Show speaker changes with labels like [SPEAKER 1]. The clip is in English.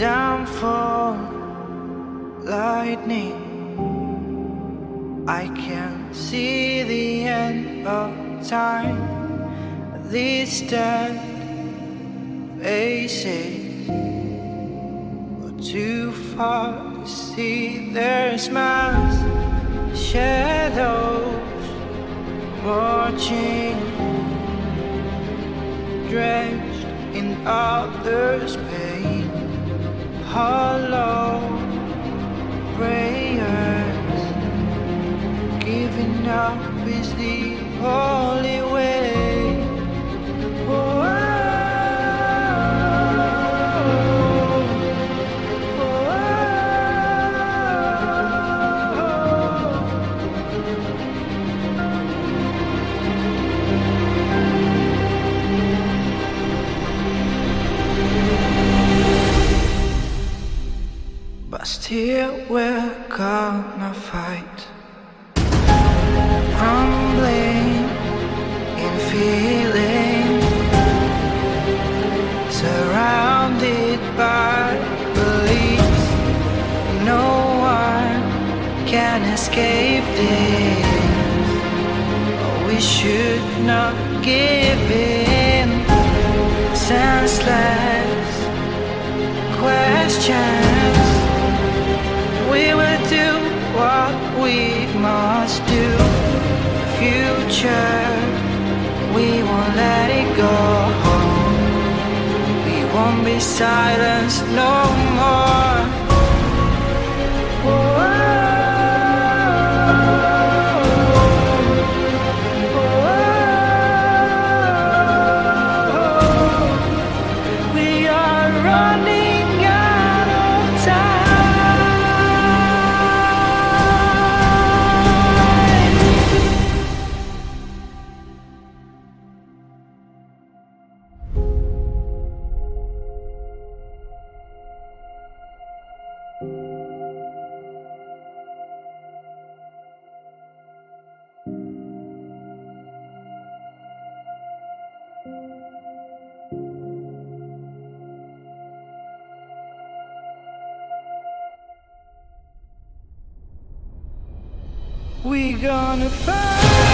[SPEAKER 1] downfall, lightning. I can see the end of time. These dead faces are too far to see their smiles, shadows marching, drenched in others' pain, hollow prayers. Giving up is the only way. But still we're gonna fight. Humbling in feeling Surrounded by beliefs. No one can escape this. Oh, We should not give in. Senseless questions Future, we won't let it go. We won't be silenced no more. We gonna fight